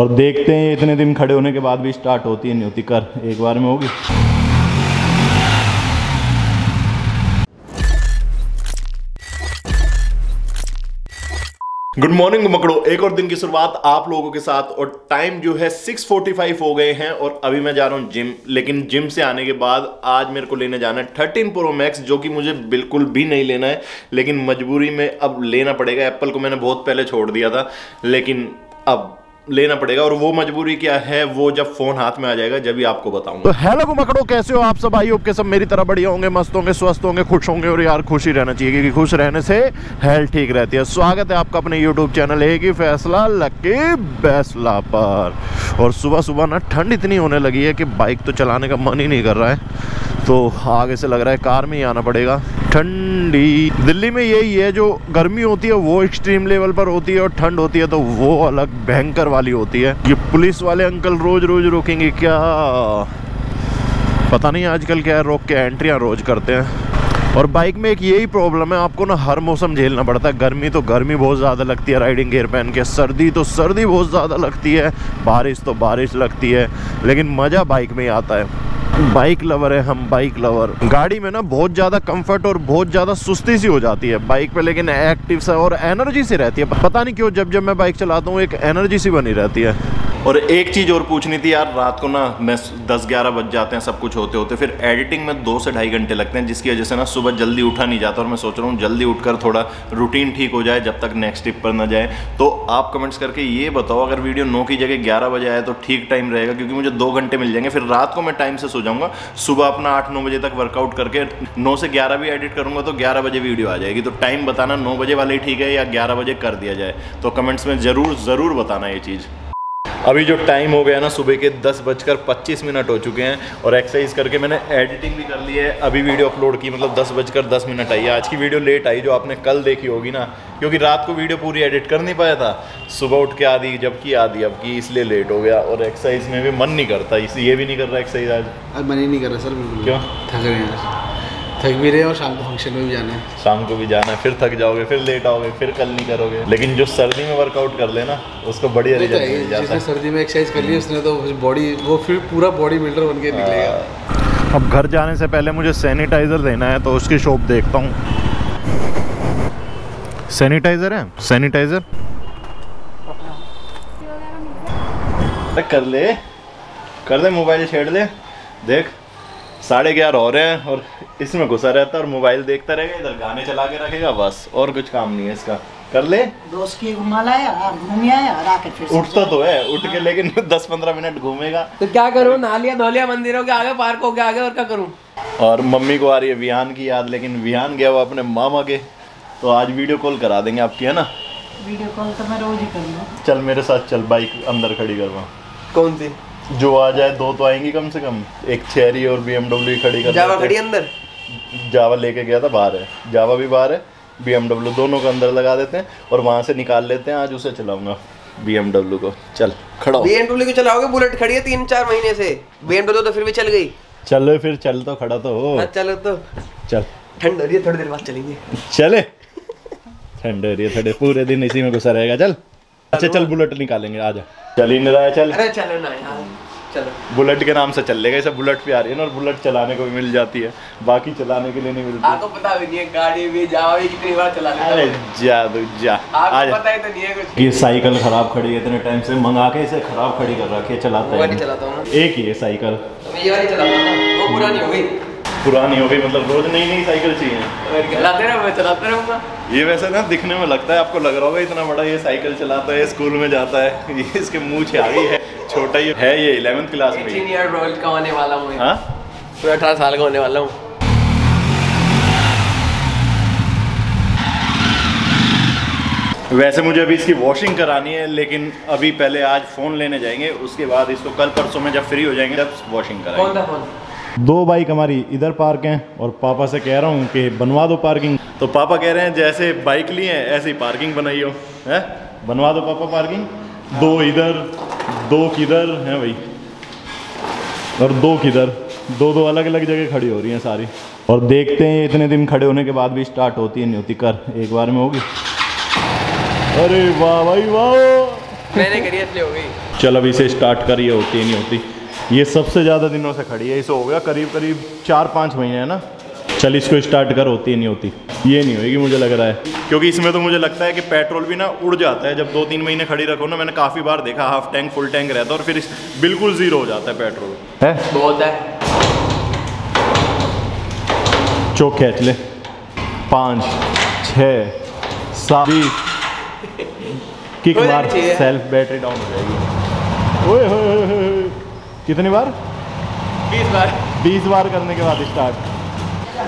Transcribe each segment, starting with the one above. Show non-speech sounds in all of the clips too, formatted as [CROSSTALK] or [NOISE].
और देखते हैं इतने दिन खड़े होने के बाद भी स्टार्ट होती है नहीं होती, कर, एक बार में होगी। गुड मॉर्निंग मकड़ो। एक और दिन की शुरुआत आप लोगों के साथ और टाइम जो है 6:45 हो गए हैं और अभी मैं जा रहा हूँ जिम लेकिन जिम से आने के बाद आज मेरे को लेने जाना है 13 प्रो मैक्स जो कि मुझे बिल्कुल भी नहीं लेना है। लेकिन मजबूरी में अब लेना पड़ेगा। एप्पल को मैंने बहुत पहले छोड़ दिया था। लेकिन अब लेना पड़ेगा और वो मजबूरी क्या है, वो जब फ़ोन हाथ में आ जाएगा, जब ही आपको बताऊँगा। तो हेलो मकड़ो कैसे हो आप सब? आई के सब मेरी तरह बढ़िया होंगे, मस्त होंगे, स्वस्थ होंगे, खुश होंगे और यार खुशी रहना चाहिए, क्योंकि खुश रहने से हेल्थ ठीक रहती है। स्वागत है आपका अपने यूट्यूब चैनल एक ही फैसला लक्की फैसला पर और सुबह सुबह ना ठंड इतनी होने लगी है कि बाइक तो चलाने का मन ही नहीं कर रहा है। तो आगे से लग रहा है कार में ही आना पड़ेगा। ठंडी। दिल्ली में यही है, जो गर्मी होती है, वो एक्सट्रीम लेवल पर होती है और ठंड होती है तो वो अलग भयंकर वाली होती है। ये पुलिस वाले अंकल रोज रोज रोकेंगे, क्या? पता नहीं आजकल क्या है रोक के एंट्रियाँ रोज करते हैं। और बाइक में एक यही प्रॉब्लम है, आपको ना हर मौसम झेलना पड़ता है। गर्मी तो गर्मी बहुत ज़्यादा लगती है राइडिंग गेयर पहन के। सर्दी तो सर्दी बहुत ज़्यादा लगती है, बारिश तो बारिश लगती है, लेकिन मज़ा बाइक में ही आता है। बाइक लवर है, हम बाइक लवर। गाड़ी में ना बहुत ज़्यादा कंफर्ट और बहुत ज़्यादा सुस्ती सी हो जाती है बाइक पे, लेकिन एक्टिव सा और एनर्जी सी रहती है। पता नहीं क्यों जब जब मैं बाइक चलाता हूँ, एक एनर्जी सी बनी रहती है। और एक चीज़ और पूछनी थी, यार, रात को ना मैं दस ग्यारह बज जाते हैं, सब कुछ होते होते, फिर एडिटिंग में दो से ढाई घंटे लगते हैं, जिसकी वजह से ना सुबह जल्दी उठा नहीं जाता और मैं सोच रहा हूँ जल्दी उठकर थोड़ा रूटीन ठीक हो जाए, जब तक नेक्स्ट ट्रिप पर ना जाए। तो आप कमेंट्स करके ये बताओ, अगर वीडियो नौ की जगह ग्यारह बजे आए तो ठीक टाइम रहेगा, क्योंकि मुझे दो घंटे मिल जाएँगे। फिर रात को मैं टाइम से सो जाऊँगा, सुबह अपना आठ नौ बजे तक वर्कआउट करके, नौ से ग्यारह भी एडिट करूँगा तो ग्यारह बजे वीडियो आ जाएगी। तो टाइम बताना नौ बजे वाले ही ठीक है या ग्यारह बजे कर दिया जाए। तो कमेंट्स में ज़रूर ज़रूर बताना ये चीज़। अभी जो टाइम हो गया ना सुबह के दस बजकर पच्चीस मिनट हो चुके हैं और एक्सरसाइज करके मैंने एडिटिंग भी कर ली है। अभी वीडियो अपलोड की मतलब दस बजकर दस मिनट आई है। आज की वीडियो लेट आई जो आपने कल देखी होगी ना क्योंकि रात को वीडियो पूरी एडिट कर नहीं पाया था। सुबह उठ के आधी जबकि आधी अब की इसलिए लेट हो गया और एक्सरसाइज में भी मन नहीं करता। इसलिए ये भी नहीं कर रहा एक्सरसाइज आज। मन ही नहीं कर रहा सर बिल्कुल। क्यों? थक रहे हैं थक भी रहे हैं और शाम को फ़ंक्शन में भी जाना है। शाम को भी जाना है फिर थक जाओगे फिर लेट आओगे फिर कल नहीं करोगे। लेकिन जो सर्दी में वर्कआउट कर लेना उसको बढ़िया तो रिज़ल्ट जाता जिसने है सर्दी में एक्सरसाइज कर ली उसने तो बॉडी वो फिर पूरा बॉडी बिल्डर बन के निकलेगा। अब घर जाने से पहले मुझे सैनिटाइज़र लेना है तो उसकी शॉप देखता हूँ। सैनिटाइज़र है? सैनिटाइज़र कर ले कर ले मोबाइल छेड़ ले। देख। साढ़े ग्यारह हो रहे हैं और इसमें घुसा रहता है और मोबाइल देखता रहेगा इधर गाने चला के रखेगा बस। और कुछ काम नहीं है इसका। कर ले। दोस्त की घुमा लाया घूम आया आके फिर उठता तो है उठ के लेकिन [LAUGHS] दस पंद्रह मिनट घूमेगा। तो क्या करूँ? नालिया धोलिया मंदिरों के आगे पार्क हो के आगे और क्या करूँ? और मम्मी को आ रही है विहान की याद लेकिन विहान गया हुआ अपने मामा के। तो आज वीडियो कॉल करा देंगे आपकी है ना? वीडियो कॉल तो मैं रोज ही करूँगा चल मेरे साथ चल बाइक अंदर खड़ी करवा। कौन सी? जो आ जाए दो तो आएँगी कम से कम। एक चेरी और बीएमडब्ल्यू खड़ी कर जावा खड़ी अंदर? जावा लेके गया था बाहर है। जावा भी बाहर है बीएमडब्ल्यू दोनों को अंदर लगा देते हैं और वहाँ से निकाल लेते हैं। आज उसे चलाऊँगा बी को। चल खड़ा। हो बीएमडब्ल्यू को चलाओगे? बुलेट खड़ी है तीन चार महीने से। बीएमडब्ल्यू तो फिर भी चल गई। चलो फिर चल तो खड़ा तो हो। हाँ, चलो तो। चल। ठंड हो रही है थोड़ी देर बाद चलेंगे। चले। ठंड हो रही है थोड़े पूरे दिन इसी में घुसा रहेगा। चल। अच्छा चल बुलेट निकालेंगे आजा चल ही नहीं रहा है चल। अरे चलो ना यार चलो। बुलेट के नाम से चल लेगा इसे बुलेट पे आ रही है ना और बुलेट चलाने को भी मिल जाती है। बाकी चलाने के लिए नहीं मिलती। आपको पता भी नहीं है गाड़ी भी जावा भी कितनी बार चला लेता अरे जा तू जा आ आपको जा। पता ही तो नहीं है कुछ। ये साइकिल खराब खड़ी है इतने टाइम से मंगा के इसे खराब खड़ी कर रखी है चलाता है। हूँ एक ही है साइकिल तो ये वाली चलाता हूँ वो पुरानी हो गई पुरानी हो गई मतलब रोज नई नई साइकिल चाहिए। रहो मैं चलाते रहूँगा। ये वैसे ना दिखने में लगता है आपको लग रहा होगा इतना बड़ा ये साइकिल चलाता है स्कूल में जाता है। [LAUGHS] ये इसके मुँह आ गई है छोटा ही है ये इलेवेंथ क्लास में ईयर ओल्ड का होने वाला हूँ हाँ? पूरा अठारह साल का होने वाला हूँ। वैसे मुझे अभी इसकी वॉशिंग करानी है लेकिन अभी पहले आज फ़ोन लेने जाएँगे उसके बाद इसको कल परसों में जब फ्री हो जाएँगे तब वॉशिंग कौन कराएँगे दो बाइक हमारी इधर पार्क हैं और पापा से कह रहा हूँ कि बनवा दो पार्किंग। तो पापा कह रहे हैं जैसे बाइक ली है ऐसे ही पार्किंग बनाई हो। है? बनवा दो पापा पार्किंग। दो इधर दो किधर हैं भाई? और दो किधर। दो दो अलग अलग जगह खड़ी हो रही हैं सारी। और देखते हैं इतने दिन खड़े होने के बाद भी स्टार्ट होती है नहीं होती। कर एक बार में होगी। अरे वाह भाई वाह। मैंने करी इसलिए हो गई। चल अब इसे स्टार्ट कर ये होती नहीं होती। ये सबसे ज़्यादा दिनों से खड़ी है। इसे हो गया करीब करीब चार पाँच महीने है ना? चल इसको स्टार्ट कर होती नहीं होती। ये नहीं होगी मुझे लग रहा है। क्योंकि इसमें तो मुझे लगता है कि पेट्रोल भी ना उड़ जाता है। जब दो तीन महीने खड़ी रखो ना मैंने काफ़ी बार देखा हाफ़ टैंक फुल टैंक रहता है और फिर बिल्कुल ज़ीरो हो जाता है पेट्रोल है? बहुत है। चौक खींच ले। पाँच छः सात। [LAUGHS] किक मार। सेल्फ बैटरी डाउन हो जाएगी। ओए। कितनी बार? बीस बार। बीस बार करने के बाद स्टार्ट।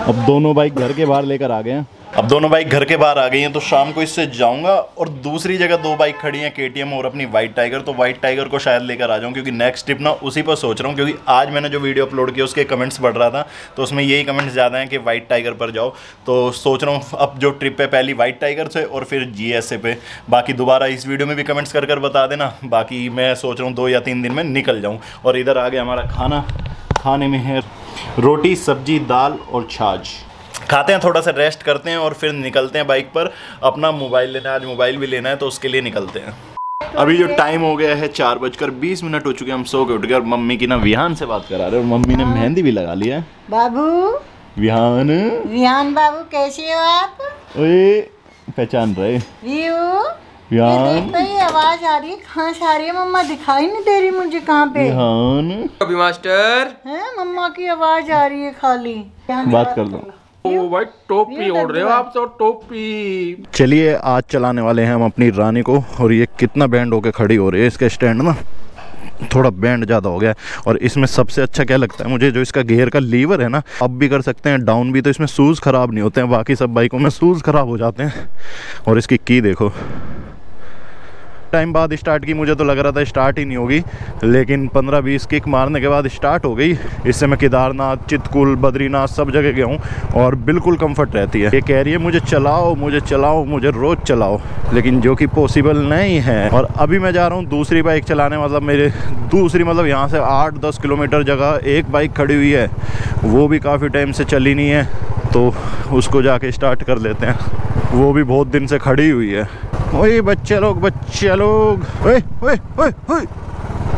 अब दोनों बाइक घर के बाहर लेकर आ गए हैं। अब दोनों बाइक घर के बाहर आ गई हैं तो शाम को इससे जाऊँगा और दूसरी जगह दो बाइक खड़ी हैं के और अपनी वाइट टाइगर तो वाइट टाइगर को शायद लेकर आ जाऊँ, क्योंकि नेक्स्ट ट्रिप ना उसी पर सोच रहा हूँ, क्योंकि आज मैंने जो वीडियो अपलोड किया उसके कमेंट्स बढ़ रहा था तो उसमें यही कमेंट्स ज़्यादा हैं कि वाइट टाइगर पर जाओ। तो सोच रहा हूँ, अब जो ट्रिप है पहली वाइट टाइगर से और फिर जी पे। बाकी दोबारा इस वीडियो में भी कमेंट्स कर कर बता देना। बाकी मैं सोच रहा हूँ, दो या तीन दिन में निकल जाऊँ और इधर आ गया हमारा खाना। खाने में है रोटी सब्ज़ी दाल और छाछ। खाते हैं थोड़ा सा रेस्ट करते हैं और फिर निकलते हैं बाइक पर। अपना मोबाइल लेना है आज मोबाइल भी लेना है तो उसके लिए निकलते हैं। अभी जो टाइम हो गया है चार बजकर बीस मिनट हो चुके हैं हम सो के उठ गए और मम्मी की ना विहान से बात करा रहे हैं और मम्मी ने मेहंदी भी लगा लिया है। बाबू? विहान? विहान बाबू कैसे हो आप? ओए पहचान रहे। आवाज़ आ रही है कहाँ से आ रही है मम्मा दिखाई नहीं दे रही मुझे कहाँ पे? कभी मास्टर। है मम्मा की आवाज़ आ रही है खाली। बात कर लो। ओ भाई टोपी ओढ़ रहे हो आप तो टोपी। चलिए आज चलाने वाले हैं हम अपनी रानी को और ये कितना बैंड होके खड़ी हो रही है इसका स्टैंड ना। थोड़ा बैंड ज़्यादा हो गया है और इसमें सबसे अच्छा क्या लगता है मुझे जो इसका गियर का लीवर है ना अप भी कर सकते हैं डाउन भी तो इसमें शूज़ ख़राब नहीं होते हैं बाकी सब बाइकों में शूज़ ख़राब हो जाते हैं। और इसकी की देखो। टाइम बाद स्टार्ट की, मुझे तो लग रहा था स्टार्ट ही नहीं होगी, लेकिन 15-20 किक मारने के बाद स्टार्ट हो गई। इससे मैं केदारनाथ चितकुल बद्रीनाथ सब जगह गया हूँ और बिल्कुल कंफर्ट रहती है। ये कह रही है, मुझे चलाओ मुझे चलाओ, मुझे रोज़ चलाओ। लेकिन जो कि पॉसिबल नहीं है। और अभी मैं जा रहा हूँ दूसरी बाइक चलाने मतलब मेरे दूसरी मतलब यहाँ से आठ दस किलोमीटर जगह एक बाइक खड़ी हुई है। वो भी काफ़ी टाइम से चली नहीं है तो उसको जाके स्टार्ट कर लेते हैं। वो भी बहुत दिन से खड़ी हुई है। ओए बच्चे लोग बच्चे लोग। ओए ओए ओए ओए।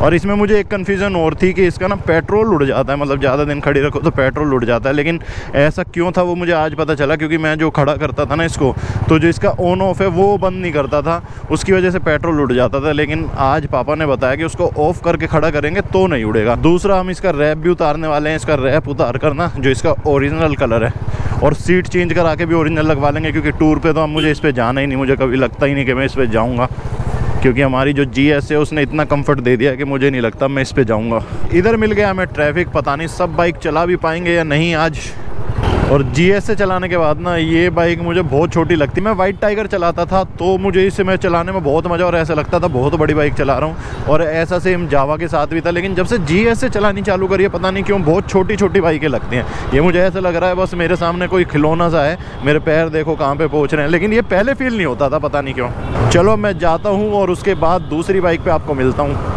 और इसमें मुझे एक कन्फ्यूज़न और थी कि इसका ना पेट्रोल उड़ जाता है। मतलब ज़्यादा दिन खड़ी रखो तो पेट्रोल उड़ जाता है। लेकिन ऐसा क्यों था वो मुझे आज पता चला, क्योंकि मैं जो खड़ा करता था ना इसको तो जो इसका ऑन ऑफ़ है, वो बंद नहीं करता था। उसकी वजह से पेट्रोल उड़ जाता था। लेकिन आज पापा ने बताया कि उसको ऑफ़ करके खड़ा करेंगे तो नहीं उड़ेगा। दूसरा हम इसका रैप भी उतारने वाले हैं। इसका रैप उतार कर ना जो इसका ओरिजिनल कलर है। और सीट चेंज करा के भी ओरिजिनल लगवा लेंगे, क्योंकि टूर पे तो हम मुझे इस पर जाना ही नहीं, मुझे कभी लगता ही नहीं कि मैं इस पर जाऊँगा। क्योंकि हमारी जो जी एस है, उसने इतना कंफर्ट दे दिया कि मुझे नहीं लगता मैं इस पर जाऊँगा। इधर मिल गया हमें ट्रैफ़िक पता नहीं सब बाइक चला भी पाएँगे या नहीं आज। और जी एस से चलाने के बाद ना, ये बाइक मुझे बहुत छोटी लगती। मैं वाइट टाइगर चलाता था तो मुझे इसे मैं चलाने में बहुत मज़ा और ऐसा लगता था, बहुत बड़ी बाइक चला रहा हूँ। और ऐसा सेम जावा के साथ भी था, लेकिन जब से जी एस से चलानी चालू करी है, पता नहीं क्यों बहुत छोटी छोटी बाइकें लगती हैं। ये मुझे ऐसा लग रहा है, बस मेरे सामने कोई खिलौना सा है, मेरे पैर देखो कहाँ पर पहुँच रहे हैं। लेकिन ये पहले फील नहीं होता था, पता नहीं क्यों। चलो मैं जाता हूँ और उसके बाद दूसरी बाइक पर आपको मिलता हूँ।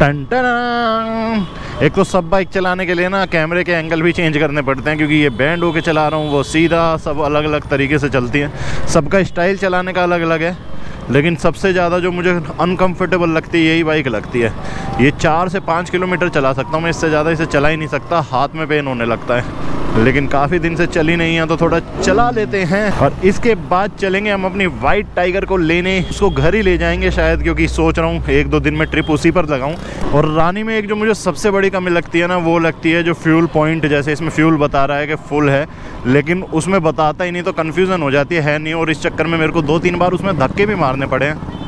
टन एक तो सब बाइक चलाने के लिए ना कैमरे के एंगल भी चेंज करने पड़ते हैं, क्योंकि ये बैंड होके चला रहा हूँ, वो सीधा सब अलग अलग तरीके से चलती हैं। सबका स्टाइल चलाने का अलग अलग है, लेकिन सबसे ज़्यादा जो मुझे अनकंफर्टेबल लगती है, यही बाइक लगती है। ये चार से पाँच किलोमीटर चला सकता हूँ मैं, इससे ज़्यादा इसे चला ही नहीं सकता, हाथ में पेन होने लगता है। लेकिन काफ़ी दिन से चली नहीं है तो थोड़ा चला लेते हैं। और इसके बाद चलेंगे हम अपनी वाइट टाइगर को लेने। उसको घर ही ले जाएँगे शायद क्योंकि सोच रहा हूँ एक दो दिन में ट्रिप उसी पर लगाऊँ। और रानी में एक जो मुझे सबसे बड़ी कमी लगती है ना वो लगती है जो फ्यूल पॉइंट जैसे इसमें फ्यूल बता रहा है कि फुल है लेकिन उसमें बताता ही नहीं तो कन्फ्यूज़न हो जाती है, नहीं? और इस चक्कर में मेरे को दो तीन बार उसमें धक्के भी मारने पड़े हैं।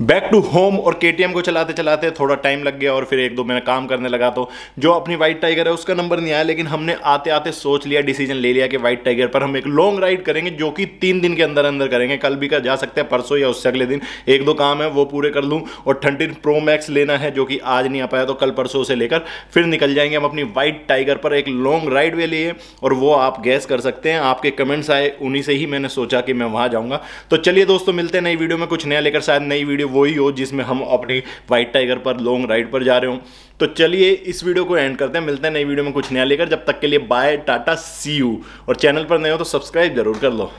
बैक टू होम और के को चलाते चलाते थोड़ा टाइम लग गया और फिर एक दो महीने काम करने लगा तो जो अपनी वाइट टाइगर है, उसका नंबर नहीं आया, लेकिन हमने आते आते सोच लिया डिसीज़न ले लिया कि वाइट टाइगर पर हम एक लॉन्ग राइड करेंगे, जो कि तीन दिन के अंदर अंदर करेंगे। कल भी कर जा सकते हैं, परसों या उससे अगले दिन। एक दो काम है, वो पूरे कर लूँ और थर्टीन प्रो मैक्स लेना है, जो कि आज नहीं आ पाया तो कल परसों से लेकर फिर निकल जाएँगे हम अपनी वाइट टाइगर पर एक लॉन्ग राइड वे लिए और वो आप गैस कर सकते हैं। आपके कमेंट्स आए, उन्हीं से ही मैंने सोचा कि मैं वहाँ जाऊँगा। तो चलिए दोस्तों, मिलते हैं नई वीडियो में कुछ नया लेकर, शायद नई वीडियो वही हो जिसमें हम अपनी वाइट टाइगर पर लॉन्ग राइड पर जा रहे हो। तो चलिए, इस वीडियो को एंड करते हैं। मिलते हैं नई वीडियो में कुछ नया लेकर। जब तक के लिए बाय टाटा सी यू और चैनल पर नए हो तो सब्सक्राइब ज़रूर कर लो।